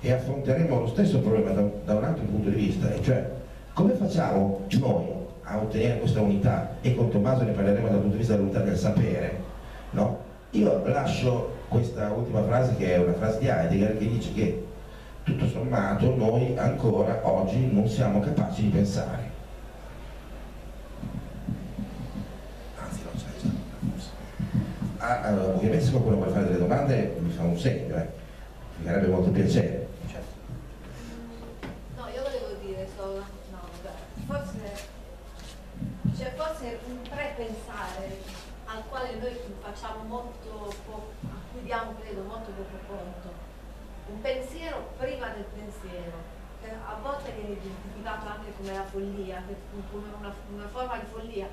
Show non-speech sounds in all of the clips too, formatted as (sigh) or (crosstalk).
e affronteremo lo stesso problema da, da un altro punto di vista, e cioè come facciamo noi a ottenere questa unità e con Tommaso ne parleremo dal punto di vista dell'unità del sapere, no? Io lascio questa ultima frase che è una frase di Heidegger che dice che tutto sommato noi ancora oggi non siamo capaci di pensare. Anzi non c'è già. Ah, allora, ovviamente se qualcuno vuole fare delle domande mi fa un segno, eh. mi farebbe molto piacere. No, io volevo dire solo, no, vabbè, forse, cioè forse un pre-pensare al quale noi facciamo molto poco, a cui diamo credo molto poco conto un pensiero prima del pensiero, che a volte viene identificato anche come la follia, come una, una, forma di follia,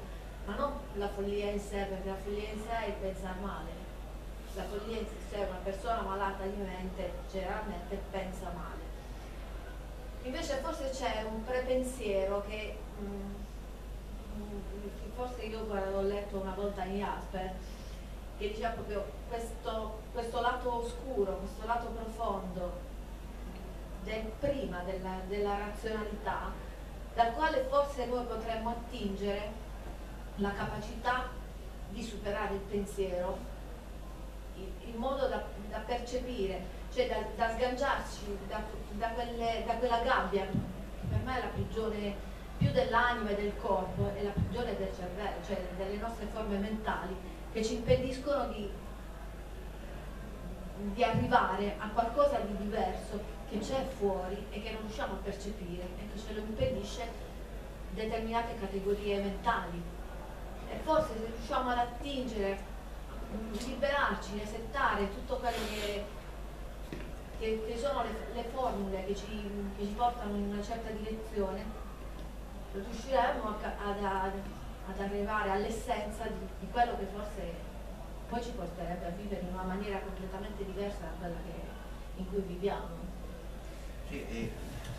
ma non la follia in sé, perché la follia in sé è il pensare male. La follia in sé, una persona malata di mente generalmente pensa male. Invece forse c'è un prepensiero che mh, forse io l'ho letto una volta in Jasper, che diceva proprio questo, questo lato oscuro, questo lato profondo del prima della, della razionalità, dal quale forse noi potremmo attingere la capacità di superare il pensiero in, modo da, da, percepire, cioè da, da sganciarci da, da, da quella gabbia, per me è la prigione più dell'anima e del corpo, è la prigione del cervello, cioè delle nostre forme mentali, che ci impediscono di, di arrivare a qualcosa di diverso che c'è fuori e che non riusciamo a percepire e che ce lo impedisce determinate categorie mentali. E forse se riusciamo ad attingere, liberarci, resettare tutto quello che, che, che sono le, le formule che ci, che ci, portano in una certa direzione, riusciremo ad, ad arrivare all'essenza di, di, quello che forse poi ci porterebbe a vivere in una maniera completamente diversa da quella che, in cui viviamo. Sì,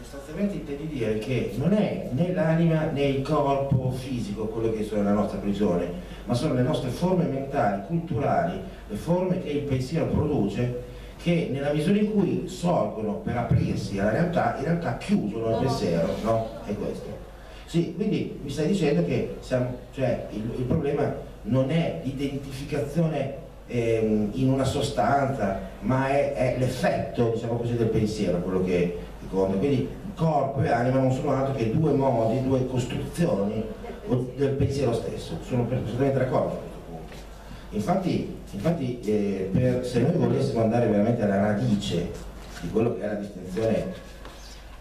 sostanzialmente intendi dire che non è né l'anima né il corpo fisico quello che sono la nostra prigione, ma sono le nostre forme mentali, culturali, le forme che il pensiero produce che nella misura in cui sorgono per aprirsi alla realtà, in realtà chiudono il pensiero, no? È questo. Sì, quindi mi stai dicendo che siamo, cioè, il, il, problema non è l'identificazione ehm, in una sostanza, ma è, è l'effetto diciamo così, del pensiero, quello che, conta. Quindi corpo e anima non sono altro che due modi, due costruzioni del pensiero stesso. Sono perfettamente d'accordo su questo punto. Infatti, infatti eh, per, se noi volessimo andare veramente alla radice di quello che è la distinzione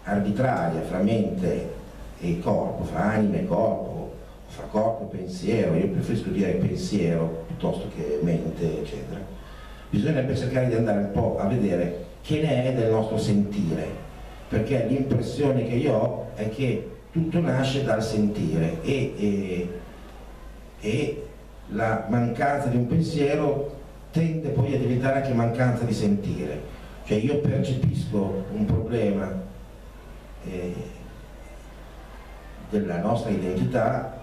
arbitraria fra mente e corpo, fra anima e corpo, fra corpo e pensiero, io preferisco dire pensiero piuttosto che mente, eccetera, bisognerebbe cercare di andare un po' a vedere che ne è del nostro sentire, perché l'impressione che io ho è che tutto nasce dal sentire e, e, e la mancanza di un pensiero tende poi a diventare anche mancanza di sentire, cioè io percepisco un problema eh, della nostra identità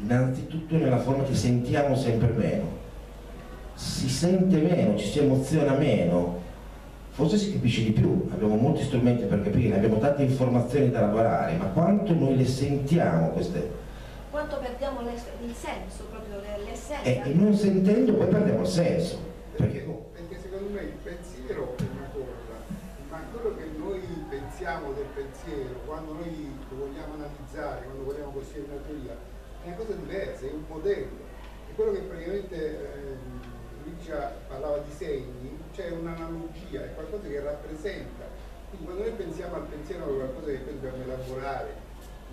innanzitutto nella forma che sentiamo sempre meno. Si sente meno, ci si emoziona meno. Forse si capisce di più. Abbiamo molti strumenti per capire abbiamo tante informazioni da lavorare ma quanto noi le sentiamo queste? Quanto perdiamo il senso proprio l'essenza e, e non sentendo poi perdiamo il senso. Perché, perché secondo me il pensiero è una cosa ma quello che noi pensiamo del pensiero quando noi lo vogliamo analizzare, quando vogliamo costruire una teoria, è una cosa diversa, è un modello. E quello che praticamente eh, Lucia parlava di segni, c'è un'analogia, è qualcosa che rappresenta. Quindi quando noi pensiamo al pensiero come qualcosa che poi dobbiamo elaborare,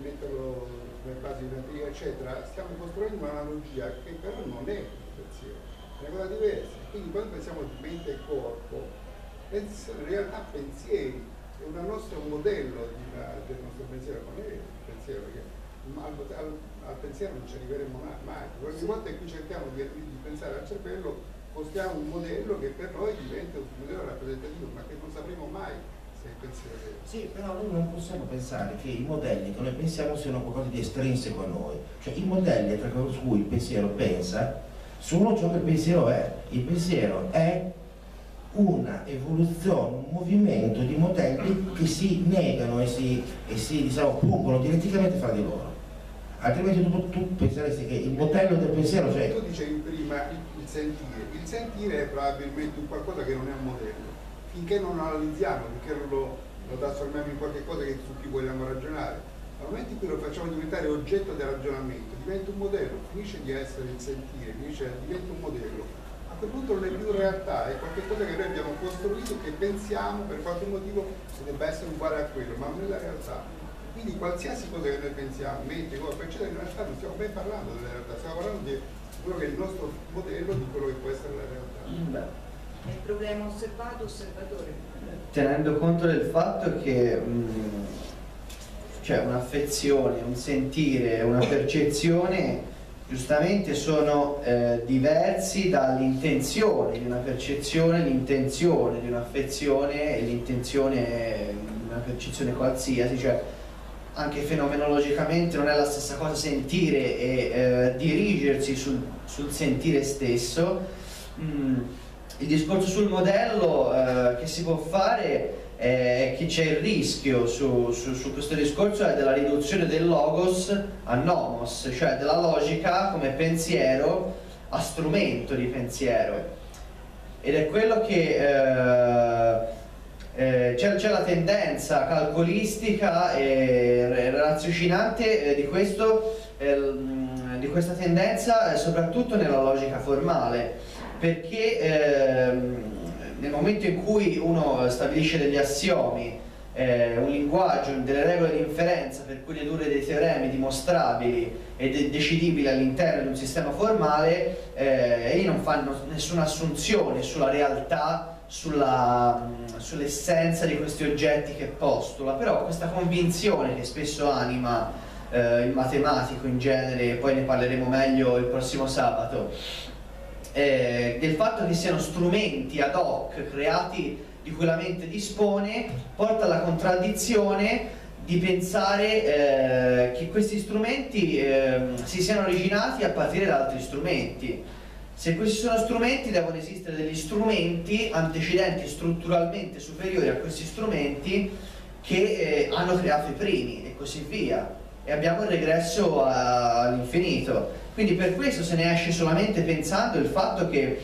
metterlo come base di una teoria, eccetera, stiamo costruendo un'analogia che però non è un pensiero, è una cosa diversa. Quindi quando pensiamo di mente e corpo, in realtà pensieri, una nostra, un modello una, del nostro pensiero, non è il pensiero, perché al, al, al pensiero non ci arriveremo mai. Ogni volta in cui cerchiamo di, di pensare al cervello, postiamo un modello che per noi diventa un modello rappresentativo, ma che non sapremo mai se il pensiero è vero. Sì, però noi non possiamo pensare che i modelli che noi pensiamo siano qualcosa di estrinseco a noi. Cioè i modelli attraverso cui il pensiero pensa sono ciò che il pensiero è. Il pensiero è una evoluzione, un movimento di modelli che si negano e si, e si diciamo, oppongono dialetticamente fra di loro. Altrimenti tu, tu penseresti che il modello del pensiero, cioè... Tu dicevi prima il, il sentire, il sentire è probabilmente un qualcosa che non è un modello. Finché non lo analizziamo, finché non lo, lo trasformiamo in qualcosa che su cui vogliamo ragionare, nel momento in cui lo facciamo diventare oggetto del ragionamento, diventa un modello, finisce di essere il sentire, finisce, diventa un modello. A quel punto non è più realtà, è qualcosa che noi abbiamo costruito, che pensiamo per qualche motivo che debba essere uguale a quello, ma non è la realtà. Quindi qualsiasi cosa che noi pensiamo, mente, cosa, eccetera, in realtà non stiamo ben parlando della realtà, stiamo parlando di quello che è il nostro modello di quello che può essere la realtà. Beh. È il problema osservato-osservatore. Tenendo conto del fatto che mh, cioè un'affezione, un sentire, una percezione giustamente sono eh, diversi dall'intenzione di una percezione, l'intenzione di un'affezione e l'intenzione di una percezione qualsiasi, cioè anche fenomenologicamente non è la stessa cosa sentire e eh, dirigersi sul, sul, sentire stesso. Mm, il discorso sul modello eh, che si può fare eh, che c'è il rischio su, su, su, questo discorso è della riduzione del logos a nomos, cioè della logica come pensiero a strumento di pensiero. Ed è quello che eh, eh, c'è, la tendenza calcolistica e raziocinante eh, di, questo, eh, di questa tendenza eh, soprattutto nella logica formale, perché ehm, nel momento in cui uno stabilisce degli assiomi, eh, un linguaggio, delle regole di inferenza per cui dedurre dei teoremi dimostrabili e de decidibili all'interno di un sistema formale, eh, non fa nessuna assunzione sulla realtà, sull'essenza sull di questi oggetti che postula, però questa convinzione che spesso anima eh, il matematico in genere, poi ne parleremo meglio il prossimo sabato, eh, del fatto che siano strumenti ad hoc creati di cui la mente dispone porta alla contraddizione di pensare eh, che questi strumenti eh, si siano originati a partire da altri strumenti. Se questi sono strumenti devono esistere degli strumenti antecedenti strutturalmente superiori a questi strumenti che eh, hanno creato i primi e così via. E abbiamo il regresso all'infinito. Quindi per questo se ne esce solamente pensando il fatto che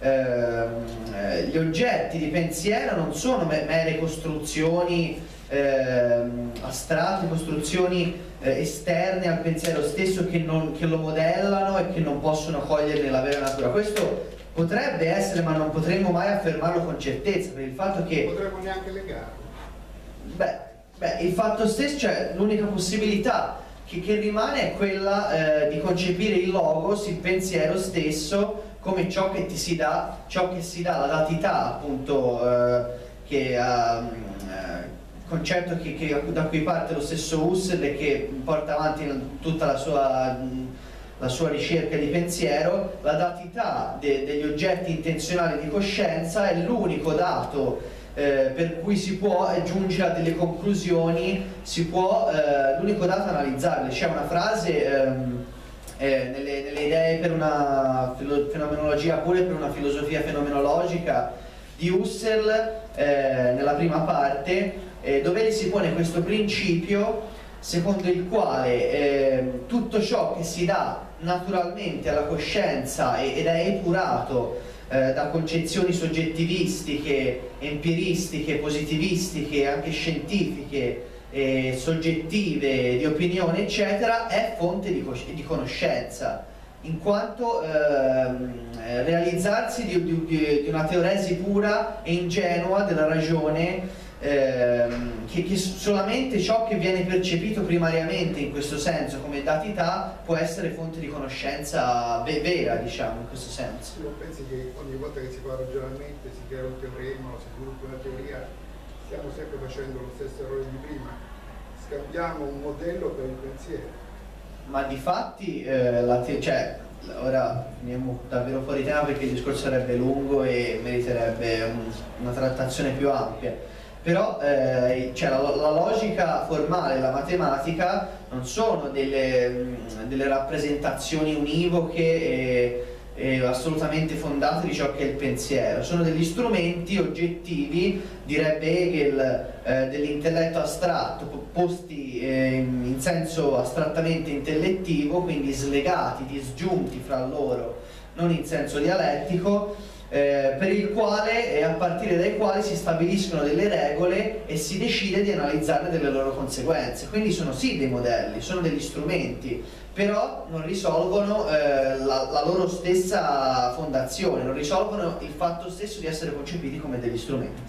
eh, gli oggetti di pensiero non sono mere costruzioni eh, astratte, costruzioni eh, esterne al pensiero stesso che, non, che, lo modellano e che non possono coglierne la vera natura. Questo potrebbe essere, ma non potremmo mai affermarlo con certezza, per il fatto che... Potremmo neanche legarlo. Beh, beh il fatto stesso, cioè l'unica possibilità che, che rimane è quella eh, di concepire il logos, il pensiero stesso, come ciò che ti si dà, ciò che si dà, la datità appunto, eh, che um, concetto che, che, da cui parte lo stesso Husserl e che porta avanti tutta la sua, la sua ricerca di pensiero, la datità de, degli oggetti intenzionali di coscienza è l'unico dato eh, per cui si può giungere a delle conclusioni, si può, eh, l'unico dato analizzarle. C'è una frase ehm, eh, nelle, nelle, idee per una fenomenologia pure per una filosofia fenomenologica di Husserl eh, nella prima parte eh, dove si pone questo principio secondo il quale ehm, tutto ciò che si dà naturalmente alla coscienza ed è epurato eh, da concezioni soggettivistiche, empiristiche, positivistiche, anche scientifiche, eh, soggettive, di opinione, eccetera, è fonte di, di conoscenza, in quanto ehm, realizzarsi di, di, di una teoresi pura e ingenua della ragione ehm, che, che, solamente ciò che viene percepito primariamente in questo senso come datità può essere fonte di conoscenza ve vera, diciamo, in questo senso. Tu non pensi che ogni volta che si fa ragionalmente, si crea un teorema si sviluppa una teoria, stiamo sempre facendo lo stesso errore di prima? Scambiamo un modello per il pensiero. Ma di fatti, eh, cioè, ora andiamo davvero fuori tema perché il discorso sarebbe lungo e meriterebbe un, una trattazione più ampia però eh, cioè la, la, logica formale, la matematica non sono delle, mm, delle rappresentazioni univoche e, eh, assolutamente fondate di ciò che è il pensiero, sono degli strumenti oggettivi, direbbe Hegel, eh, dell'intelletto astratto, posti eh, in senso astrattamente intellettivo, quindi slegati, disgiunti fra loro, non in senso dialettico, eh, per il quale e a partire dai quali si stabiliscono delle regole e si decide di analizzarne delle loro conseguenze. Quindi sono sì dei modelli, sono degli strumenti, però non risolvono eh, la, la, loro stessa fondazione, non risolvono il fatto stesso di essere concepiti come degli strumenti.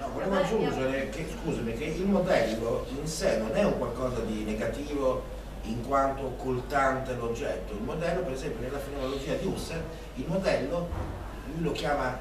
No, volevo aggiungere che, scusami, che il modello in sé non è un qualcosa di negativo in quanto occultante l'oggetto. Il modello, per esempio, nella fenomenologia di Husserl, il modello lui lo chiama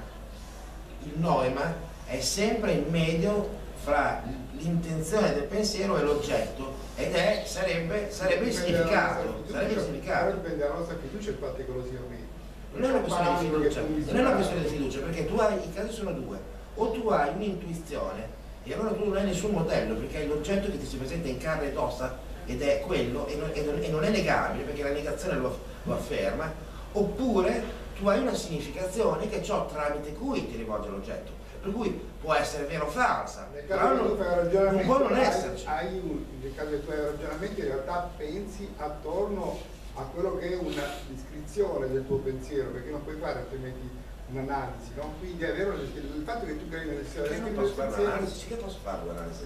il noema, è sempre il medio fra l'intenzione del pensiero e l'oggetto ed è, sarebbe, sarebbe il significato. Sarebbe il significato. dipende dalla nostra fiducia o meno. Non è una questione di fiducia, non è una questione di fiducia, perché tu hai, i casi sono due, o tu hai un'intuizione e allora tu non hai nessun modello, perché è l'oggetto che ti si presenta in carne ed ossa ed è quello e non, e non, e non è negabile, perché la negazione lo, lo afferma, oppure tu hai una significazione che ciò tramite cui ti rivolge l'oggetto. Per cui può essere vero o falsa, nel caso non, non può non esserci. Hai un, nel caso che tu hai ragionamento in realtà pensi attorno a quello che è una descrizione del tuo pensiero, perché non puoi fare altrimenti un'analisi, no? Quindi è vero il fatto che tu crei una descrizione che non posso fare un'analisi, che posso fare un'analisi?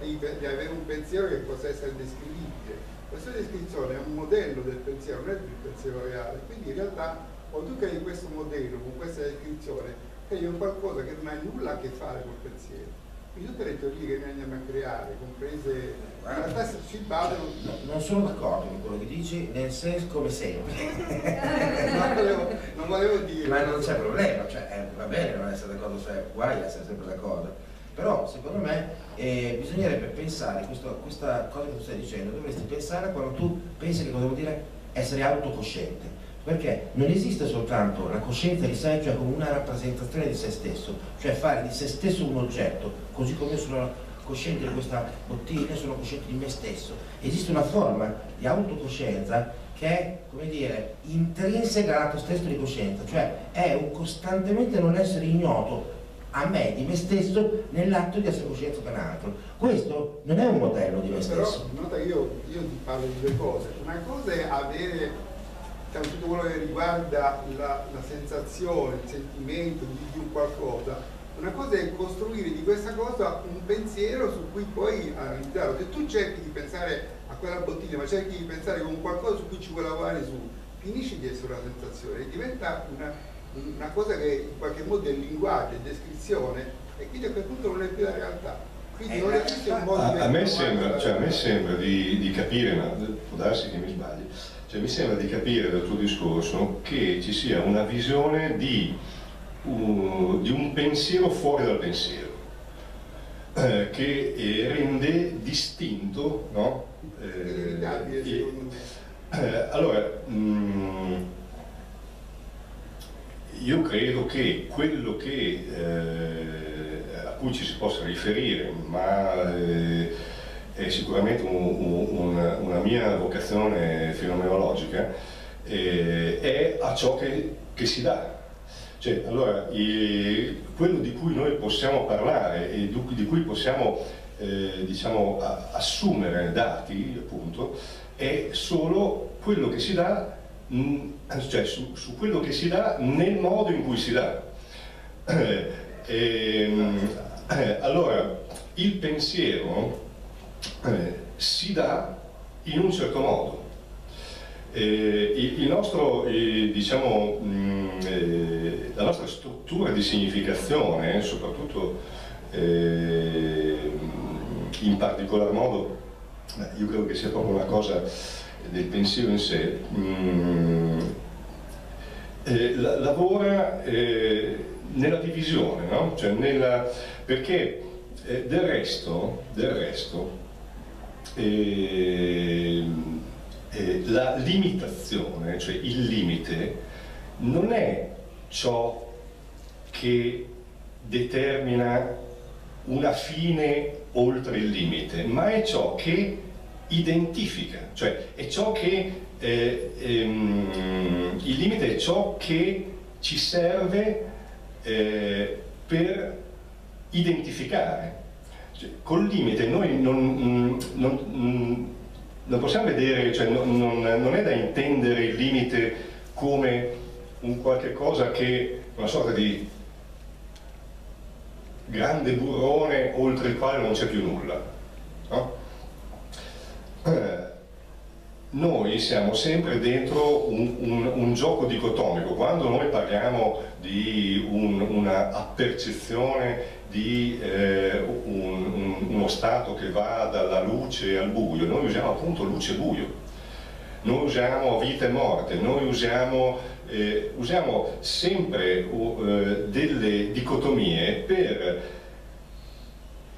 Di, di avere un pensiero che possa essere descrivibile. Questa descrizione è un modello del pensiero, non è il pensiero reale, quindi in realtà o tu crei questo modello con questa descrizione, crei un qualcosa che non ha nulla a che fare col pensiero. Quindi tutte le teorie che noi andiamo a creare, comprese in realtà si basano. No, non sono d'accordo con quello che dici, nel senso come sempre. (laughs) non, volevo, non, volevo, dire. Ma non c'è problema, cioè, eh, va bene non essere d'accordo, cioè, guai essere sempre d'accordo. Però secondo me eh, bisognerebbe pensare, questo, questa cosa che tu stai dicendo, dovresti pensare quando tu pensi che cosa vuol dire essere autocosciente perché non esiste soltanto la coscienza di sé cioè come una rappresentazione di se stesso, cioè fare di se stesso un oggetto, così come io sono cosciente di questa bottiglia, sono cosciente di me stesso. Esiste una forma di autocoscienza che è, come dire, intrinseca all'atto stesso di coscienza, cioè è un costantemente non essere ignoto a me, di me stesso, nell'atto di essere coscienza per un altro. Questo non è un modello di me stesso. Però, nota, io, io ti parlo di due cose. Una cosa è avere tutto quello che riguarda la, la sensazione, il sentimento di, un qualcosa, una cosa è costruire di questa cosa un pensiero su cui poi analizzarlo. Se tu cerchi di pensare a quella bottiglia, ma cerchi di pensare con qualcosa su cui ci vuoi lavorare su, finisci di essere una sensazione e diventa una, una cosa che in qualche modo è linguaggio, è descrizione e quindi a quel punto non è più la realtà. Quindi non esiste un modo a, di a me sembra, cioè, a me sembra di, di capire, ma può darsi che mi sbagli, cioè, mi sembra di capire dal tuo discorso che ci sia una visione di, uh, di un pensiero fuori dal pensiero, eh, che eh, rende distinto, no? Eh, eh, allora, mh, mm, io credo che quello che, eh, a cui ci si possa riferire, ma eh, è sicuramente un, un, una, mia vocazione fenomenologica, eh, è a ciò che, che si dà. Cioè, allora, eh, quello di cui noi possiamo parlare e di cui possiamo eh, diciamo, a, assumere dati, appunto, è solo quello che si dà, mh, cioè su, su, quello che si dà nel modo in cui si dà. (coughs) Ehm, eh, allora, il pensiero eh, si dà in un certo modo. Eh, il, nostro, eh, diciamo, mh, mm, eh, la nostra struttura di significazione, soprattutto eh, in particolar modo, io credo che sia proprio una cosa del pensiero in sé, mh, mm, la, lavora nella divisione, no? cioè nella, perché del resto, del resto eh, eh, la limitazione, cioè il limite, non è ciò che determina una fine oltre il limite, ma è ciò che identifica, cioè è ciò che eh, ehm, il limite è ciò che ci serve eh, per identificare. Cioè, col limite noi non, non, non possiamo vedere, cioè non, non, è da intendere il limite come un qualche cosa che, una sorta di grande burrone oltre il quale non c'è più nulla. No? Eh, noi siamo sempre dentro un, un, un, gioco dicotomico, quando noi parliamo di un, una appercezione di eh, uno stato che va dalla luce al buio, noi usiamo appunto luce e buio, noi usiamo vita e morte, noi usiamo, eh, usiamo sempre uh, delle dicotomie per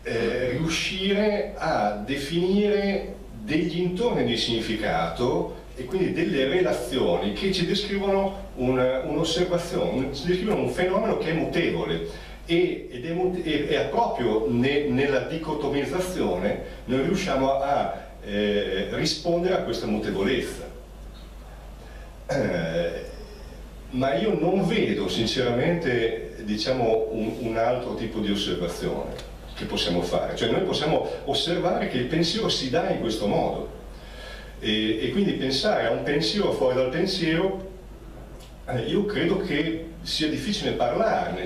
eh, riuscire a definire degli intorni di significato e quindi delle relazioni che ci descrivono un'osservazione, ci descrivono un fenomeno che è mutevole e, ed è, e, e proprio ne, nella dicotomizzazione noi riusciamo a eh, rispondere a questa mutevolezza. Eh, ma io non vedo sinceramente diciamo, un, un altro tipo di osservazione che possiamo fare. Cioè noi possiamo osservare che il pensiero si dà in questo modo e, e quindi pensare a un pensiero fuori dal pensiero, eh, io credo che sia difficile parlarne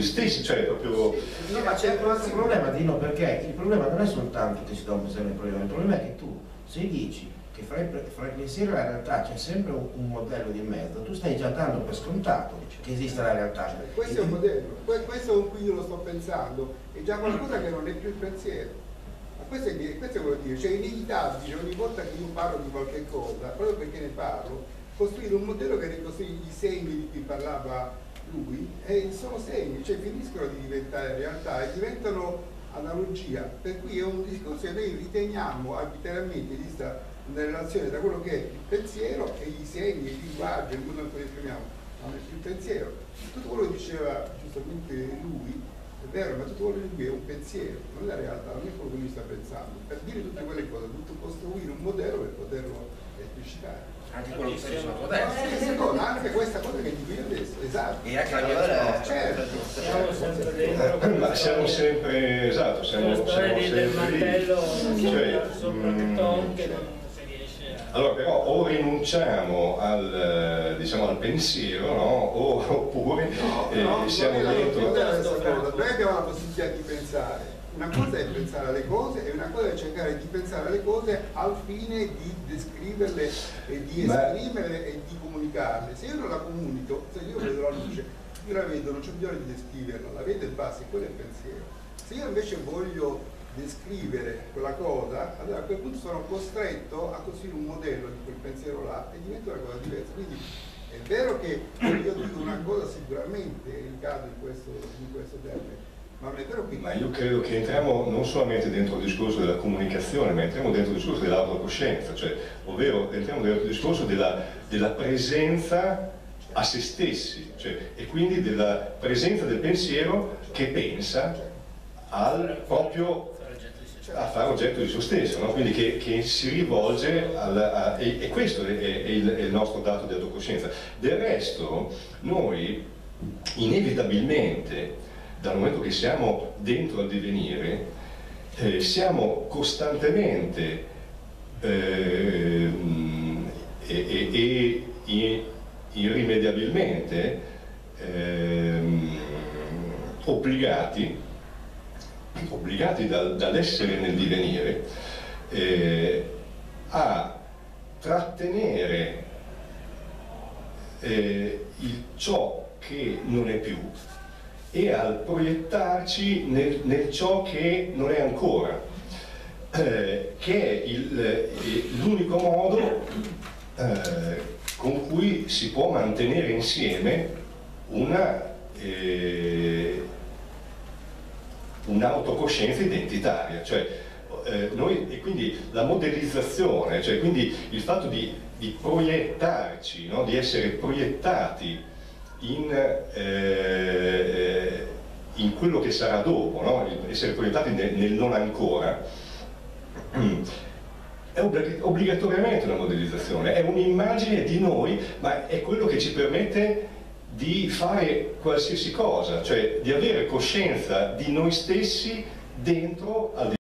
stessi, cioè proprio... No, ma c'è un altro problema, Dino, perché il problema non è soltanto che si dà un pensiero nel problema, il problema è che tu, se dici che fra il, fra il pensiero e la realtà c'è sempre un, un, modello di mezzo, tu stai già dando per scontato che esiste la realtà. Questo è un modello, questo con cui io lo sto pensando, è già qualcosa che non è più il pensiero. Ma questo è, questo è quello che dire, cioè è inevitabile ogni volta che io parlo di qualche cosa, proprio perché ne parlo, costruire un modello che ricostruisce i segni di cui parlava lui, e sono segni, cioè finiscono di diventare realtà e diventano analogia, per cui è un discorso che noi riteniamo arbitrariamente vista una relazione tra quello che è il pensiero e i segni, il linguaggio, il modo in cui lo esprimiamo, non è più il pensiero. Tutto quello che diceva giustamente lui è vero, ma tutto quello che lui è un pensiero, non è la realtà, non è quello che lui sta pensando. Per dire tutte quelle cose, tutto costruire un modello per poterlo esplicitare. Anche quello che sta dicendo adesso. Eh, anche questa cosa che dico io adesso, esatto. E anche la allora, certo. Siamo sempre dentro. Ma siamo sempre, esatto, siamo, siamo sempre mantello cioè, sopra mm, che ton che non allora però o rinunciamo al, diciamo, al pensiero no? oppure no, eh, no, siamo dentro... Noi abbiamo la possibilità di pensare, una cosa è pensare alle cose e una cosa è cercare di pensare alle cose al fine di descriverle e di esprimerle Ma... e di comunicarle. Se io non la comunico, se io vedo la luce, io la vedo, non c'è bisogno di descriverla, la vedo e basta, quello è il pensiero. Se io invece voglio descrivere quella cosa, allora a quel punto sono costretto a costruire un modello di quel pensiero là e diventa una cosa diversa. Quindi è vero che io dico una cosa sicuramente ricado in questo, in questo termine, ma non è vero che... Ma io credo che entriamo non solamente dentro il discorso della comunicazione, ma entriamo dentro il discorso dell'autocoscienza, cioè, ovvero entriamo dentro il discorso della, della presenza a se stessi, cioè, e quindi della presenza del pensiero che pensa al proprio a fare oggetto di se stesso, no? quindi che, che, si rivolge al, a, e, e, questo è, è, il, è, il, nostro dato di autocoscienza. Del resto noi inevitabilmente, dal momento che siamo dentro al divenire, eh, siamo costantemente eh, e, e, irrimediabilmente eh, obbligati obbligati dal, dall'essere nel divenire eh, a trattenere eh, il ciò che non è più e al proiettarci nel, nel ciò che non è ancora, eh, che è l'unico modo eh, con cui si può mantenere insieme una eh, un'autocoscienza identitaria, cioè, eh, noi, e quindi la modellizzazione, cioè quindi il fatto di, di proiettarci, no? di essere proiettati in, eh, in, quello che sarà dopo, no? essere proiettati nel, nel non ancora, è obblig- obbligatoriamente una modellizzazione, è un'immagine di noi, ma è quello che ci permette di fare qualsiasi cosa, cioè di avere coscienza di noi stessi dentro al